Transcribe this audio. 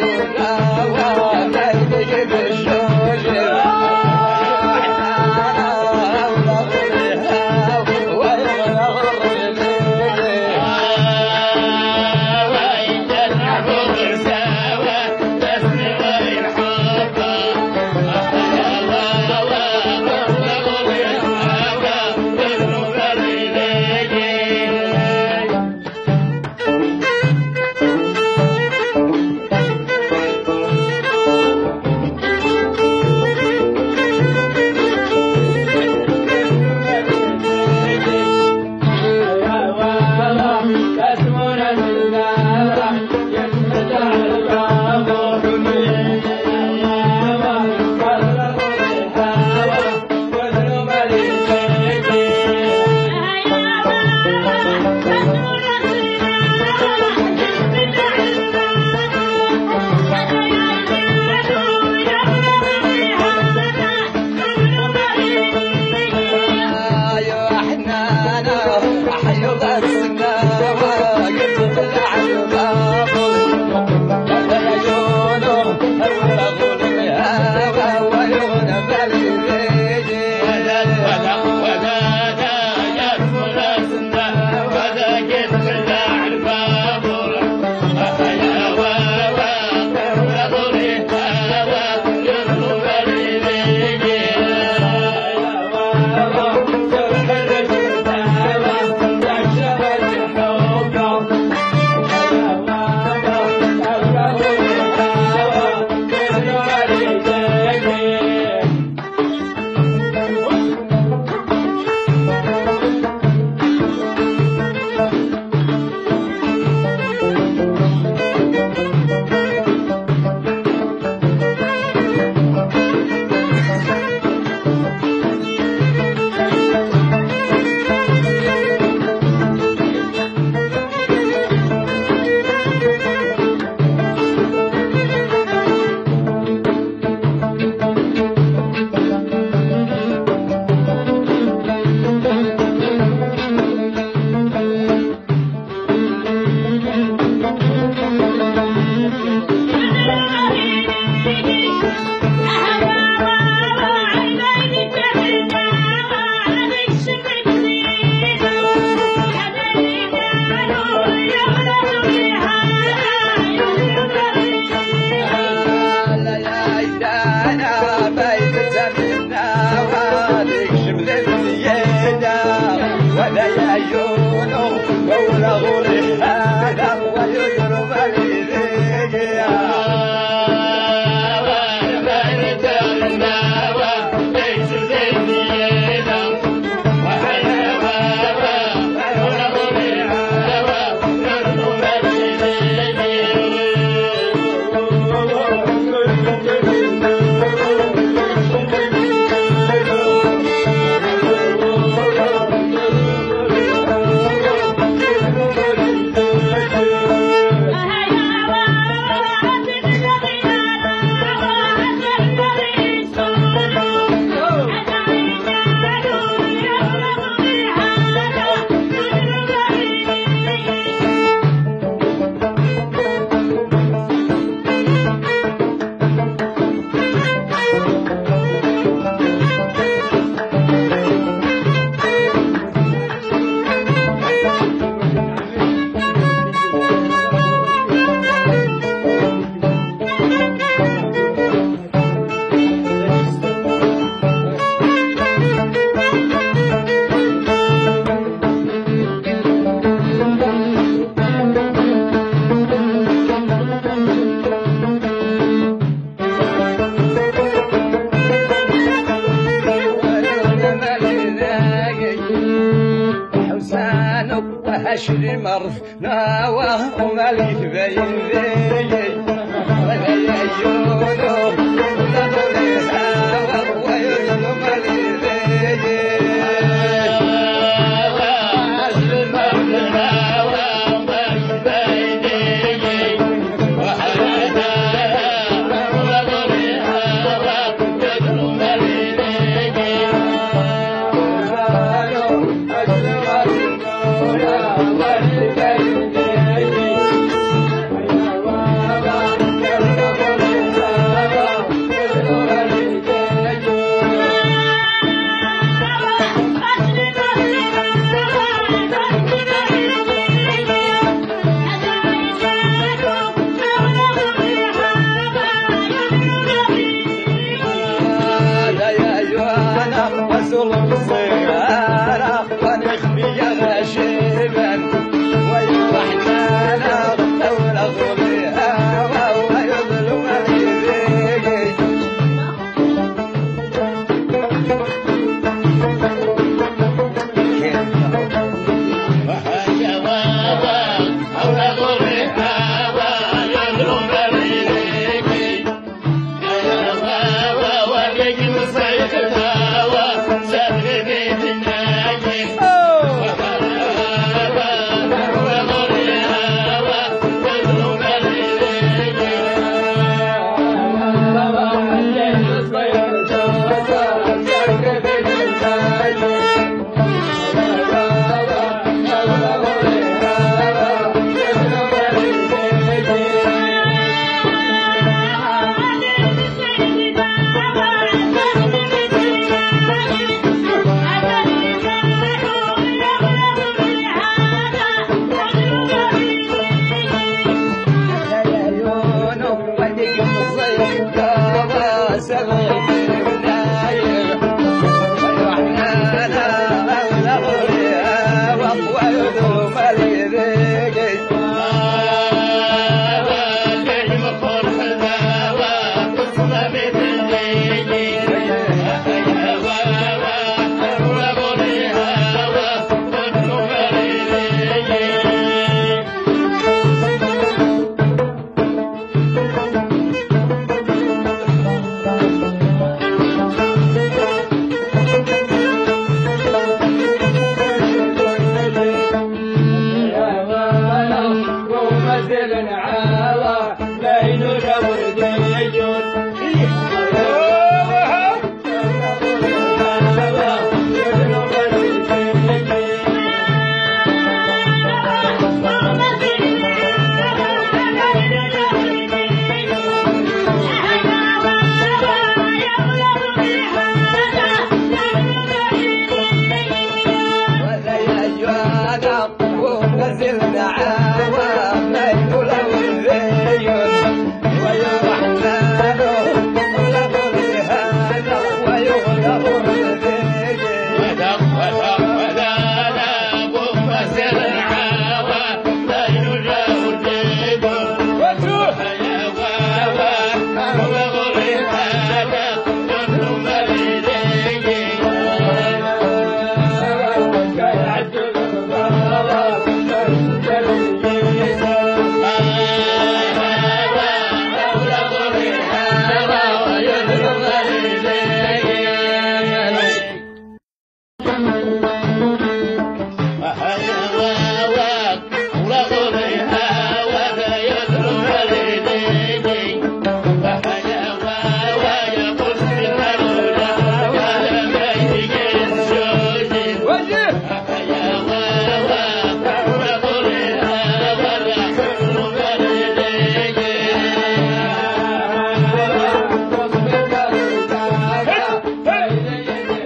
Hallelujah. شري مرف ناوى ومالي تبين ذي Begim Saygıdala Zerri Bedi